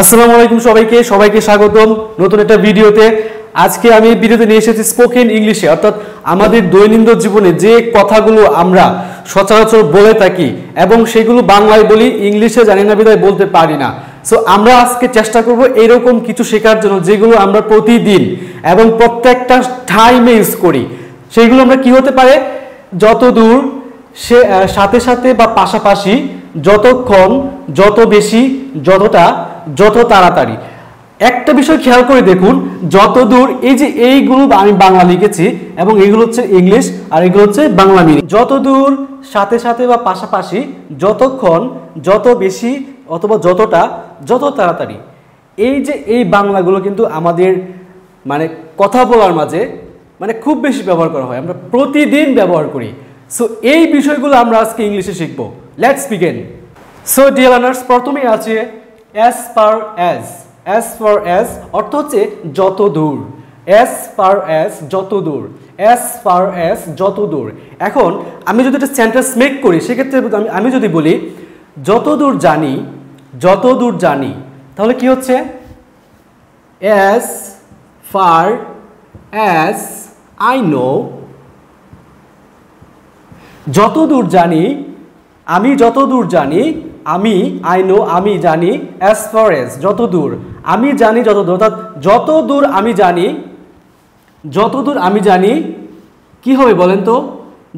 আসসালামু আলাইকুম সবাইকে সবাইকে স্বাগতম নতুন একটা ভিডিওতে। আজকে আমি ভিডিওতে নিয়ে এসেছি স্পোকেন ইংলিশে অর্থাৎ আমাদের দৈনন্দিন জীবনে যে কথাগুলো আমরা সচরাচর বলে থাকি এবং সেগুলো বাংলায় বলি, ইংলিশে জানি না বিধায় বলতে পারি না। সো আমরা আজকে চেষ্টা করব এরকম কিছু শেখার জন্য যেগুলো আমরা প্রতিদিন এবং প্রত্যেকটা টাইমে ইউজ করি। সেগুলো আমরা কি হতে পারে? যত দূর সে সাথে সাথে বা পাশাপাশি যতক্ষণ, যত বেশি, যতটা, যত তাড়াতাড়ি। একটা বিষয় খেয়াল করে দেখুন যত দূর এই যে এইগুলো আমি বাংলা লিখেছি এবং এগুলো হচ্ছে ইংলিশ আর এগুলো হচ্ছে বাংলা মিনিং যত দূর সাথে সাথে বা পাশাপাশি যতক্ষণ, যত বেশি অথবা যতটা, যত তাড়াতাড়ি। এই যে এই বাংলাগুলো কিন্তু আমাদের মানে কথা বলার মাঝে মানে খুব বেশি ব্যবহার করা হয়। আমরা প্রতিদিন ব্যবহার করি। সো এই বিষয়গুলো আমরা আজকে ইংলিশে শিখব। Let's begin so dear learners প্রথমেই আছে as far as as far as অর্থ হচ্ছে যত দূর। অ্যাজ পার অ্যাজ যত দূর। অ্যাজ পার অ্যাজ যত দূর। এখন, আমি যদি একটা সেন্টেন্স মেক করি, সেক্ষেত্রে আমি আমি যদি বলি, যত দূর জানি, যত দূর জানি, তাহলে কি হচ্ছে? As far as I know যত দূর জানি আমি যত দূর জানি, আমি আই নো আমি জানি অ্যাজ ফার এজ যত দূর আমি জানি যত দূর অর্থাৎ যত দূর আমি জানি যত দূর আমি জানি, কি হবে বলেন তো?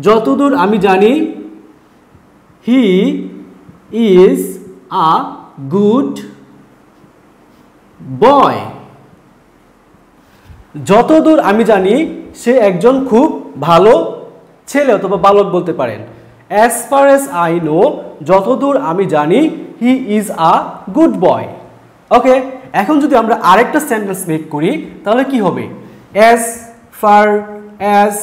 যত দূর আমি জানি he is a good boy যতদূর আমি জানি, সে একজন খুব ভালো ছেলে, অথবা বালক বলতে পারেন। As far as I know যতদূর আমি জানি he is a good boy ওকে এখন যদি আমরা আরেকটা সেন্টেন্স মেক করি, তাহলে কি হবে? As far as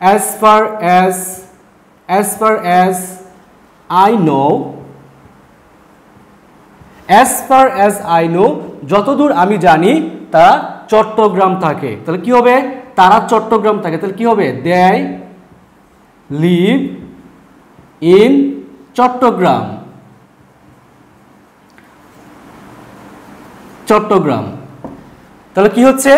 as far as as far as I know as far as I know যতদূর আমি জানি, তারা চট্টগ্রাম থাকে। তাহলে কি হবে? তারা চট্টগ্রাম থাকে। তাহলে কি হবে? দেয় লিভ ইন চট্টগ্রাম। চট্টগ্রাম। তাহলে কি হচ্ছে?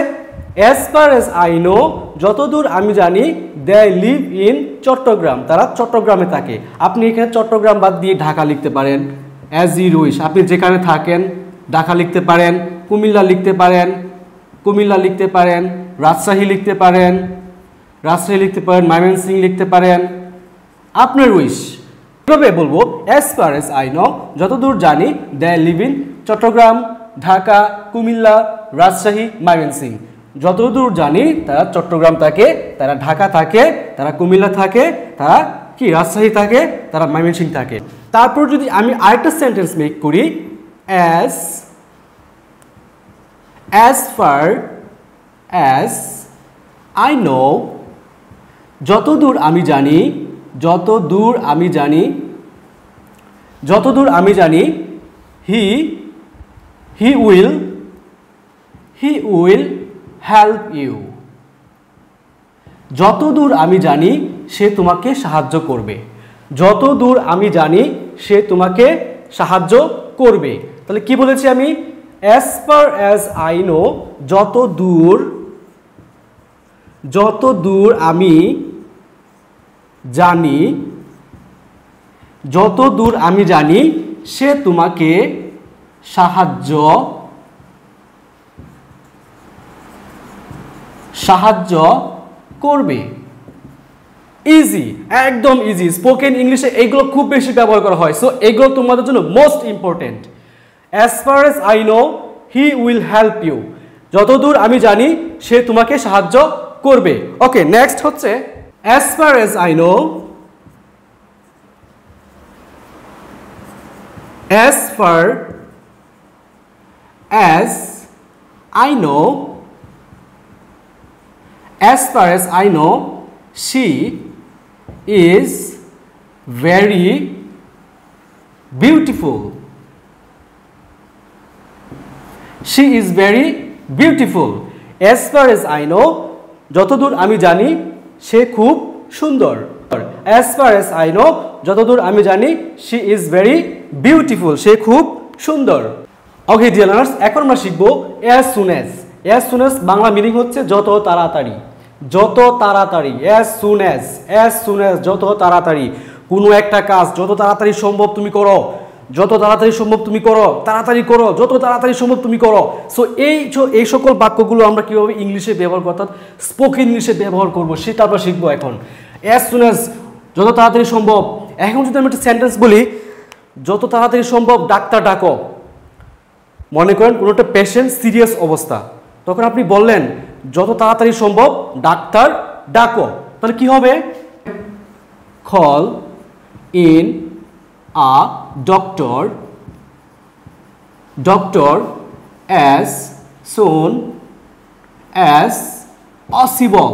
As far as I know যতদূর আমি জানি দে লিভ ইন চট্টগ্রাম। তারা চট্টগ্রামে থাকে। আপনি এখানে চট্টগ্রাম বাদ দিয়ে ঢাকা লিখতে পারেন। অ্যাজ ই রুইস আপনি যেখানে থাকেন, ঢাকা লিখতে পারেন, কুমিল্লা লিখতে পারেন, কুমিল্লা লিখতে পারেন, রাজশাহী লিখতে পারেন রাজশাহী লিখতে পারেন ময়মনসিং লিখতে পারেন। আপনার উইশ এভাবে বলব? As far as I know যতদূর জানি they live in Chattogram, Dhaka, Comilla, Rajshahi Mymensingh যতদূর জানি, তারা চট্টগ্রাম থাকে, তারা ঢাকা থাকে, তারা কুমিল্লা থাকে, তারা কি, রাজশাহী থাকে, তারা ময়মনসিং থাকে। তারপর যদি আমি আরেকটা সেন্টেন্স মেক করি as as far as I know যত দূর আমি জানি যত দূর আমি জানি যত দূর আমি জানি he he will he will help you যত দূর আমি জানি, সে তোমাকে সাহায্য করবে। যত দূর আমি জানি, সে তোমাকে সাহায্য করবে। তাহলে কি বলেছি আমি? As far as I know যত দূর যত দূর আমি জানি, যত দূর আমি জানি, সে তোমাকে সাহায্য সাহায্য করবে। ইজি একদম ইজি স্পোকেন ইংলিশে এইগুলো খুব বেশি ব্যবহার করা হয়। সো এগুলো তোমাদের জন্য most important as far as I know he will help you যতদূর আমি জানি, সে তোমাকে সাহায্য করবে। ওকে নেক্সট হচ্ছে As far as I know as far as I know as far as I know, she is very beautiful. She is very beautiful. As far as I know, যতদূর আমি জানি সে খুব সুন্দর। As far as I know যতদূর আমি জানি she is very beautiful সে খুব সুন্দর। ওকে ডিয়ার এখন আমরা শিখব as soon as as soon as Bangla meaning হচ্ছে যত তাড়াতাড়ি। যত তাড়াতাড়ি। As soon as as soon as যত তাড়াতাড়ি। কোনো একটা কাজ যত তাড়াতাড়ি সম্ভব তুমি করো। যত তাড়াতাড়ি সম্ভব তুমি করো, তাড়াতাড়ি করো, যত তাড়াতাড়ি সম্ভব তুমি করো। সো এই এই সকল বাক্যগুলো আমরা কীভাবে ইংলিশে ব্যবহার অর্থাৎ স্পোকেন ইংলিশে ব্যবহার করব, সেটা আমরা শিখব এখন। অ্যাজ সুন অ্যাজ যত তাড়াতাড়ি সম্ভব, এখন যদি আমি একটা সেন্টেন্স বলি, যত তাড়াতাড়ি সম্ভব ডাক্তার ডাকো। মনে করেন কোনো একটা পেশেন্ট সিরিয়াস অবস্থা। তখন আপনি বললেন, যত তাড়াতাড়ি সম্ভব ডাক্তার ডাকো। তাহলে কি হবে? Call in a doctor doctor as soon as possible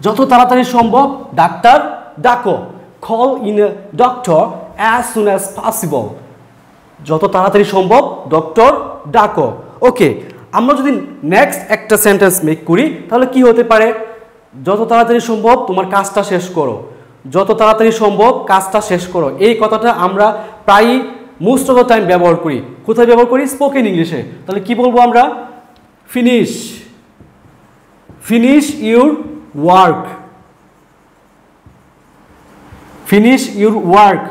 যত তাড়াতাড়ি সম্ভব ডাক্তার ডাকো। Call in a doctor as soon as possible. যত তাড়াতাড়ি সম্ভব ডক্টর ডাকো। ওকে, আমরা যদি নেক্সট একটা সেন্টেন্স মেক করি, তাহলে কি হতে পারে? যত তাড়াতাড়ি সম্ভব তোমার কাজটা শেষ করো। যত তাড়াতাড়ি সম্ভব কাজটা শেষ করো। এই কথাটা আমরা প্রায়ই মোস্ট অফ দ্য টাইম ব্যবহার করি। কোথায় ব্যবহার করি? স্পোকেন ইংলিশে তাহলে কি বলব আমরা? Finish finish your work finish your work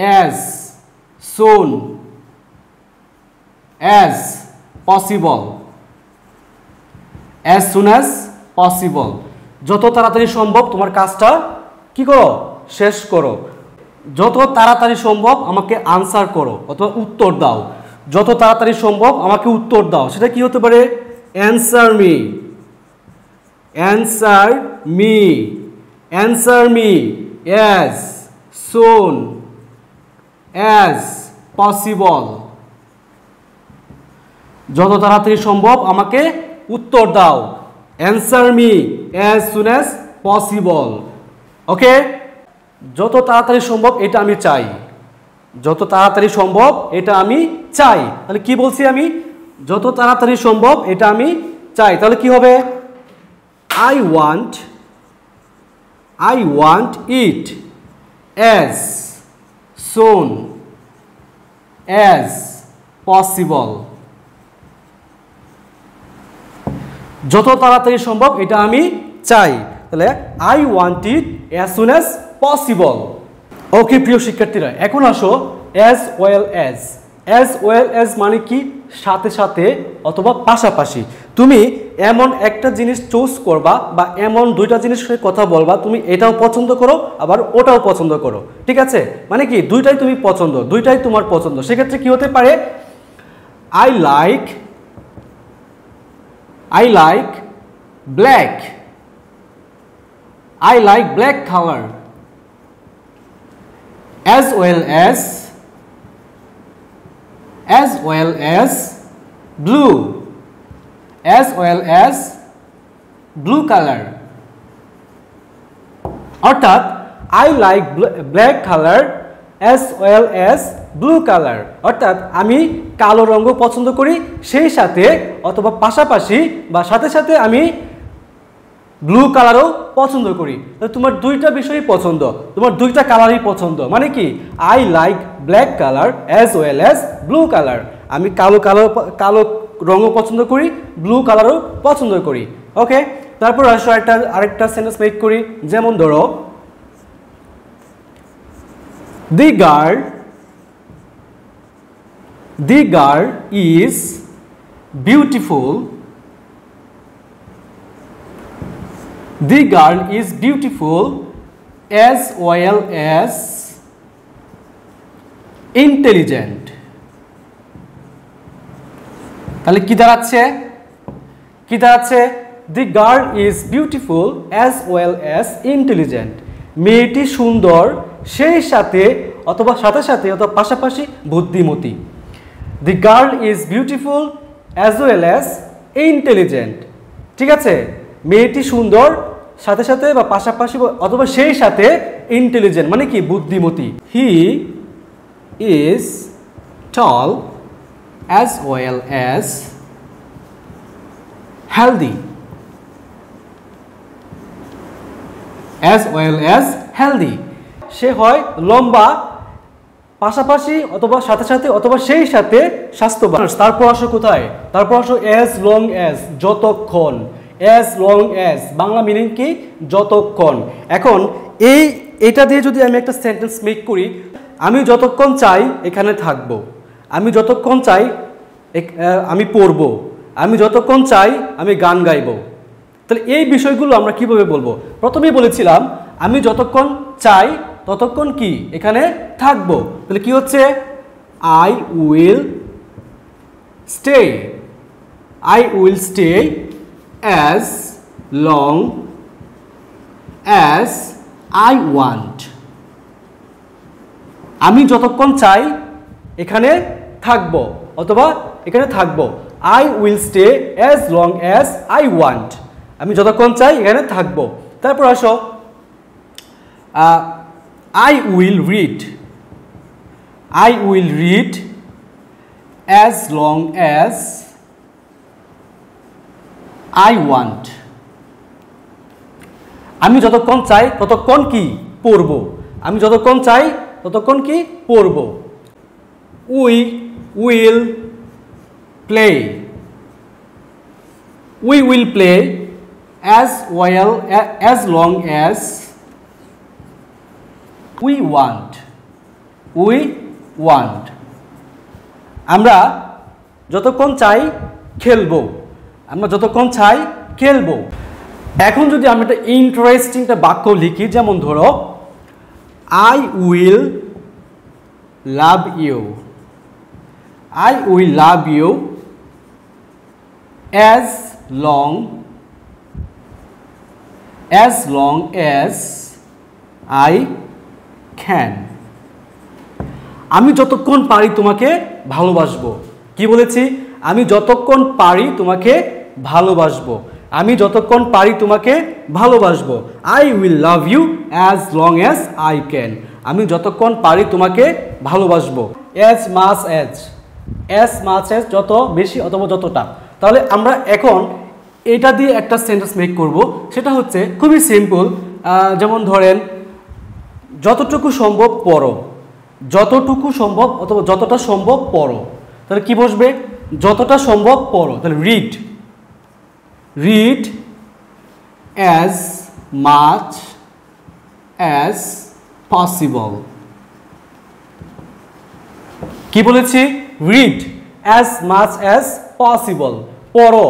as soon as possible as soon as possible যত তাড়াতাড়ি সম্ভব তোমার কাজটা কি করো? শেষ করো। যত তাড়াতাড়ি সম্ভব আমাকে আনসার করো, অথবা উত্তর দাও। যত তাড়াতাড়ি সম্ভব আমাকে উত্তর দাও। সেটা কি হতে পারে? Answer me answer me answer me as soon as possible যত তাড়াতাড়ি সম্ভব আমাকে উত্তর দাও। Answer me as soon as possible okay যত তাড়াতাড়ি সম্ভব এটা আমি চাই। যত তাড়াতাড়ি সম্ভব এটা আমি চাই। তাহলে কি বলছি আমি? যত তাড়াতাড়ি সম্ভব এটা আমি চাই। তাহলে কি হবে? I want I want it as soon as possible যত তাড়াতাড়ি সম্ভব এটা আমি চাই। তাহলে I want it as soon as possible okay প্রিয় শিক্ষার্থীরা, এখন আসো as well as as well as মানে কি? সাথে সাথে অথবা পাশাপাশি। তুমি এমন একটা জিনিস চুজ করবা বা এমন দুইটা জিনিস জিনিসের কথা বলবা, তুমি এটাও পছন্দ করো, আবার ওটাও পছন্দ করো। ঠিক আছে? মানে কি? দুইটাই তুমি পছন্দ, দুইটাই তোমার পছন্দ। সেক্ষেত্রে কি হতে পারে? I like I like black I like black colour as well as as well as blue, as well as blue color. অর্থাৎ I like black colour as well as blue colour অর্থাৎ, আমি কালো রঙ পছন্দ করি, সেই সাথে অথবা পাশাপাশি বা সাথে সাথে আমি ব্লু কালারও পছন্দ করি। তোমার দুইটা বিষয়ই পছন্দ। তোমার দুইটা কালারই পছন্দ। মানে কি? I like black colour as well as blue colour আমি কালো কালো কালো রঙও পছন্দ করি ব্লু কালারও পছন্দ করি। ওকে তারপর আসো একটা আরেকটা সেন্টেন্স মেক করি। যেমন ধরো the girl the girl is beautiful The girl is beautiful, as well as intelligent. তাহলে কি দাঁড়াচ্ছে? কি দাঁড়াচ্ছে? The girl is beautiful as well as intelligent মেয়েটি সুন্দর, সেই সাথে অথবা সাথে সাথে অথবা পাশাপাশি বুদ্ধিমতী। The girl is beautiful as well as intelligent ঠিক আছে? মেয়েটি সুন্দর, সাথে সাথে বা পাশাপাশি অথবা সেই সাথে ইন্টেলিজেন্ট মানে কি? বুদ্ধিমতী। He is tall as well as healthy as well as healthy সে হয় লম্বা, পাশাপাশি অথবা সাথে সাথে অথবা সেই সাথে স্বাস্থ্যবান। তারপর আসো কোথায়? তারপর আসো অ্যাজ লং অ্যাজ যতক্ষণ। As long as Bangla meaning কি? যতক্ষণ। এখন, এই, এটা দিয়ে যদি আমি একটা সেন্টেন্স মেক করি, আমি যতক্ষণ চাই এখানে থাকব। আমি যতক্ষণ চাই আমি পড়ব। আমি যতক্ষণ চাই আমি গান গাইব। তাহলে এই বিষয়গুলো আমরা কীভাবে বলব? প্রথমেই বলেছিলাম, আমি যতক্ষণ চাই ততক্ষণ কি? এখানে থাকব। তাহলে কি হচ্ছে? I will stay I will stay as long as I want আমি যতক্ষণ চাই এখানে থাকব, অথবা এখানে থাকব। I will stay as long as I want আমি যতক্ষণ চাই এখানে থাকব। তারপর আসো I will read I will read as long as I want আমি যতক্ষণ চাই ততক্ষণ কি পড়ব? আমি যতক্ষণ চাই ততক্ষণ কি পড়ব? We will play. We will play as well as long as we want we want আমরা যতক্ষণ চাই খেলব। আমরা যতক্ষণ চাই খেলব। এখন যদি আমি একটা ইন্টারেস্টিং একটা বাক্য লিখি, যেমন ধরো I will love you I will love you as long as long as I can আমি যতক্ষণ পারি তোমাকে ভালোবাসবো। কি বলেছি? আমি যতক্ষণ পারি তোমাকে ভালোবাসবো। আমি যতক্ষণ পারি তোমাকে ভালোবাসবো। I will love you as long as I can আমি যতক্ষণ পারি তোমাকে ভালোবাসবো। As much as as much as যত বেশি অথবা যতটা। তাহলে আমরা এখন এটা দিয়ে একটা সেন্টেন্স মেক করব। সেটা হচ্ছে খুবই সিম্পল যেমন ধরেন, যতটুকু সম্ভব পড়ো। যতটুকু সম্ভব অথবা যতটা সম্ভব পড়ো। তাহলে কি বসবে? যতটা সম্ভব পড়ো। তাহলে read read as much as possible কি বলেছি? Read as much as possible পড়ো,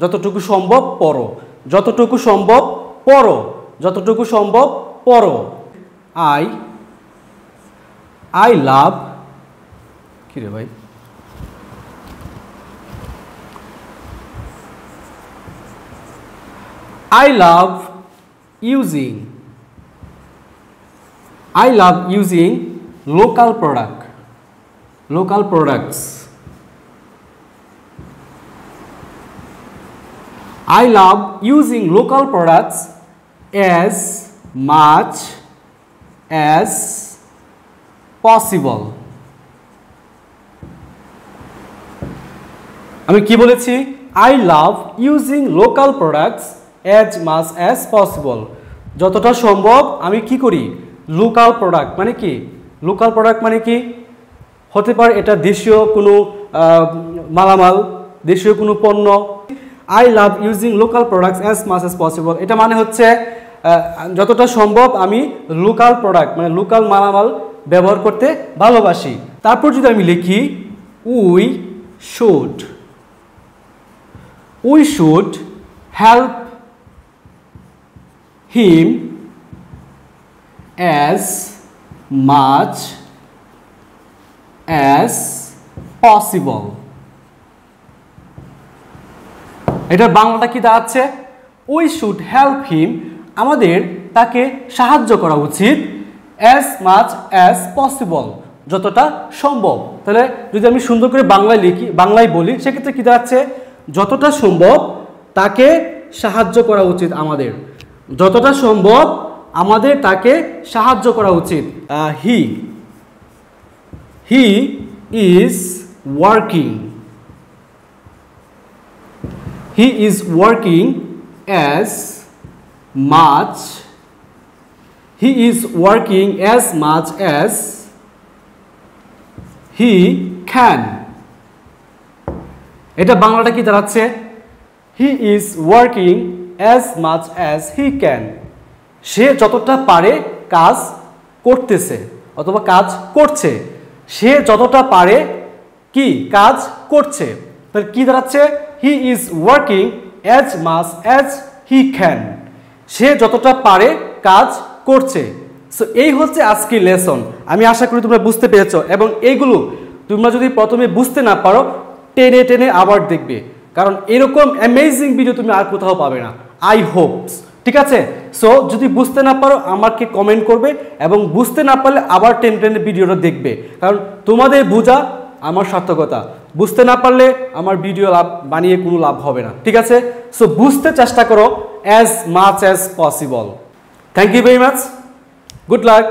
যতটুকু সম্ভব পড়ো। যতটুকু সম্ভব পড়ো, যতটুকু সম্ভব পড়ো। আই আই লাভ কি রে ভাই? I love using I love using local product local products I love using local products as much as possible আমি কি বলেছি I love using local products as much as possible যতটা সম্ভব আমি কি করি? লোকাল প্রোডাক্ট মানে কি? লোকাল প্রোডাক্ট মানে কি? হতে পারে এটা দেশীয় কোনো মালামাল, দেশীয় কোনো পণ্য। I love using local products as much as possible এটা মানে হচ্ছে যতটা সম্ভব আমি লোকাল প্রোডাক্ট মানে লোকাল মালামাল ব্যবহার করতে ভালোবাসি। তারপর যদি আমি লিখি we should we should help him as much as possible. এটার বাংলাটা কি দাঁড়াচ্ছে? উই শুড হেল্প হিম আমাদের তাকে সাহায্য করা উচিত অ্যাজ মাচ অ্যাজ পসিবল যতটা সম্ভব। তাহলে যদি আমি সুন্দর করে বাংলায় লিখি, বাংলায় বলি, সেক্ষেত্রে কী দাঁড়াচ্ছে? যতটা সম্ভব তাকে সাহায্য করা উচিত আমাদের। যতটা সম্ভব আমাদের তাকে সাহায্য করা উচিত। He he is working he is working as much he is working as much as he can এটা বাংলাটা কি দাঁড়াচ্ছে? He is working as much as he can সে যতটা পারে কাজ করতেছে অথবা কাজ করছে। সে যতটা পারে কি কাজ করছে। তাহলে কি দাঁড়াচ্ছে? He is working as much as he can সে যতটা পারে কাজ করছে। সো এই হচ্ছে আজকের লেসন আমি আশা করি তোমরা বুঝতে পেরেছ এবং এইগুলো তোমরা যদি প্রথমে বুঝতে না পারো, টেনে টেনে আবার দেখবে। কারণ এরকম অ্যামেজিং ভিডিও তুমি আর কোথাও পাবে না। আই হোপস ঠিক আছে? সো যদি বুঝতে না পারো, আমাকে কমেন্ট করবে এবং বুঝতে না পারলে আবার টেন টেনের ভিডিওটা দেখবে। কারণ তোমাদের বোঝা আমার সার্থকতা। বুঝতে না পারলে আমার ভিডিও লাভ, বানিয়ে কোনো লাভ হবে না। ঠিক আছে? সো বুঝতে চেষ্টা করো as much as possible thank you very much good luck